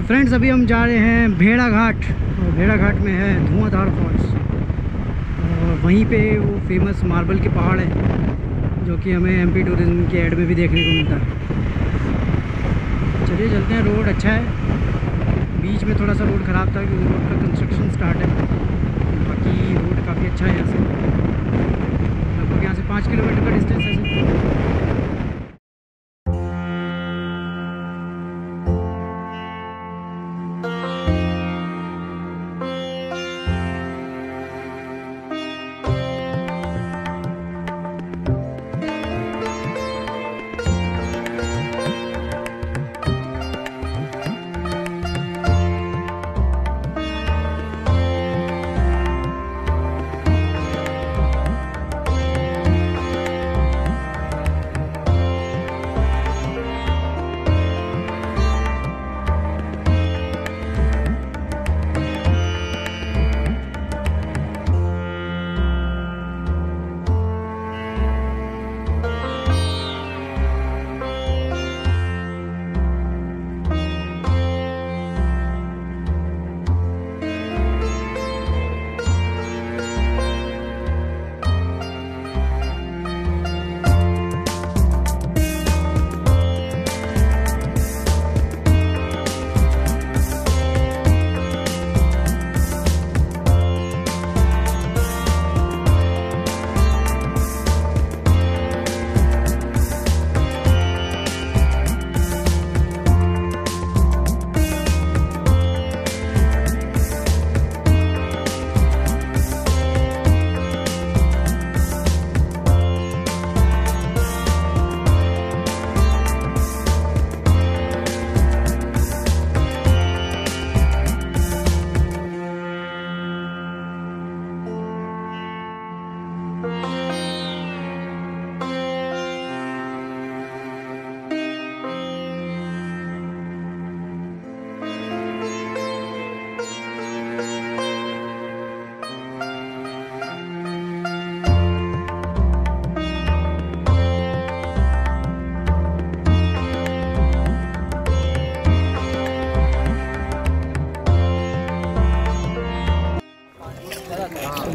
तो फ्रेंड्स अभी हम जा रहे हैं भेड़ा घाट और भेड़ा घाट में है धुआंधार फॉल्स और वहीं पे वो फ़ेमस मार्बल के पहाड़ है, जो कि हमें एमपी टूरिज़्म के एड में भी देखने को मिलता है। चलिए चलते हैं रोड अच्छा है। बीच में थोड़ा सा रोड ख़राब था क्योंकि रोड का कंस्ट्रक्शन स्टार्ट है। बाकी रोड काफ़ी अच्छा है यहाँ से। लगभग यहाँ से पाँच किलोमीटर का डिस्टेंस है।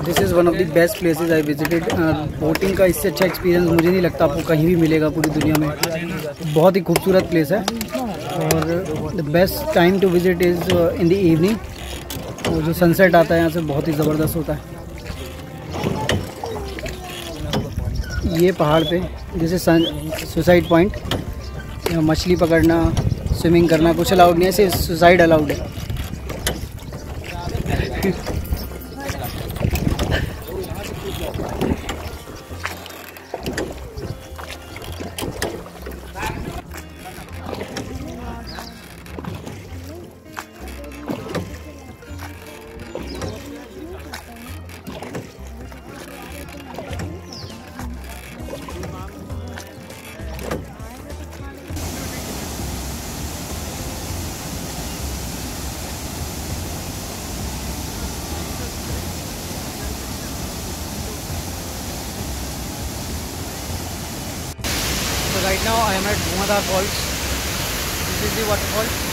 This is one of the best places I visited boating का इससे अच्छा एक्सपीरियंस मुझे नहीं लगता आपको कहीं भी मिलेगा पूरी दुनिया में। बहुत ही खूबसूरत प्लेस है। और the best time to visit is in the evening वो जो सनसेट आता है यहाँ से बहुत ही ज़बरदस्त होता है। ये पहाड़ पे जैसे सुसाइड पॉइंट मछली पकड़ना स्विमिंग करना कुछ अलाउड नहीं है, सिर्फ़ सुसाइड अलाउड है। So right now I am at Bhumadar Falls. This is the waterfall.